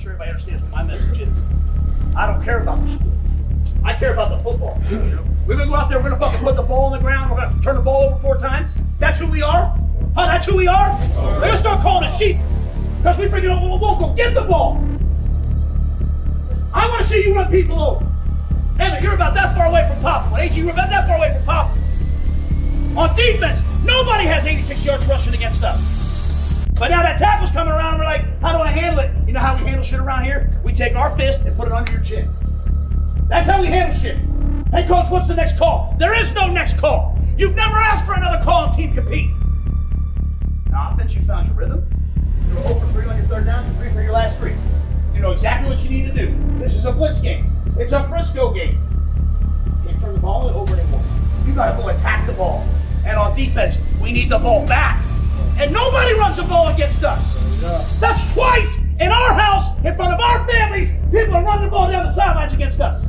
sure everybody understands what my message is. I don't care about the school. I care about the football. We're gonna go out there, we're gonna fucking put the ball on the ground, we're gonna turn the ball over four times. That's who we are? Huh, that's who we are? They're gonna start calling us sheep. Because we freaking won't, won't go get the ball. I wanna see you run people over. Hey, you're about that far away from. Ain't you? You're about that far away from Papa. On defense, nobody has 86 yards rushing against us. But now that tackle's coming around, we're like, how do I handle it? You we handle shit around here? We take our fist and put it under your chin. That's how we handle shit. Hey, coach, what's the next call? There is no next call. You've never asked for another call on team compete. Now, offense, you found your rhythm. You're over three on your third down, you're three for your last three. You know exactly what you need to do. This is a blitz game. It's a Frisco game. Can't turn the ball over anymore. You gotta go attack the ball. And on defense, we need the ball back. And nobody runs the ball against us. That's twice in our house, in front of our families, people are running the ball down the sidelines against us.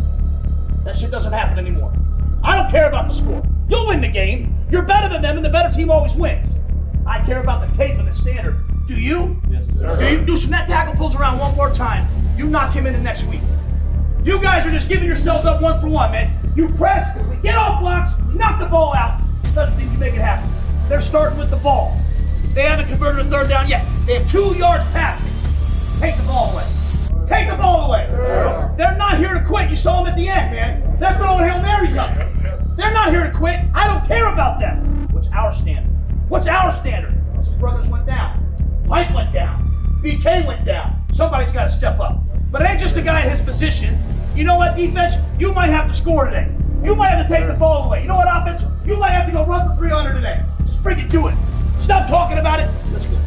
That shit doesn't happen anymore. I don't care about the score. You'll win the game. You're better than them, and the better team always wins. I care about the tape and the standard. Do you? Yes, sir. Do you do some that tackle pulls around one more time? You knock him in the next week. You guys are just giving yourselves up one for one, man. You press, we get off blocks, knock the ball out. Doesn't mean you make it happen. They're starting with the ball. They haven't converted a third down yet. They have two yards passing. Take the ball away. Take the ball away. They're not here to quit. You saw them at the end, man. They're throwing Hail Marys up. They're not here to quit. I don't care about them. What's our standard? What's our standard? Some brothers went down. Pike went down. BK went down. Somebody's got to step up. But it ain't just a guy in his position. You know what, defense? You might have to score today. You might have to take the ball away. You know what, offense? You might have to go run for 300 today. Just freaking do it. Stop talking about it. Let's go.